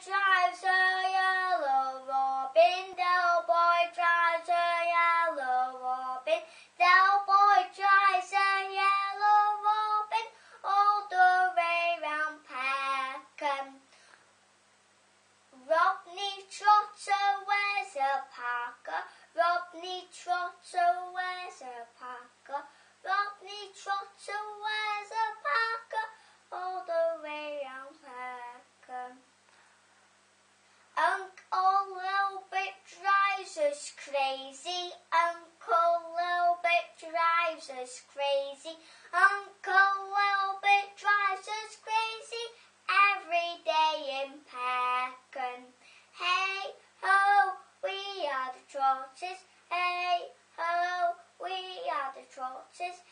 drives a yellow robin. Del boy drives a yellow robin. Del boy drives a yellow robin all the way round Peckham. Rodney Trotter wears a parka. Rodney Trotter wears a parka. Rodney Trotter wears a parka all the way round Peckham. Uncle Little Bit drives us crazy. Uncle Bit drives us crazy. Uncle Bit drives us crazy every day in Peckham. Hey ho, we are the Trotters. Hey ho, we are the Trotters.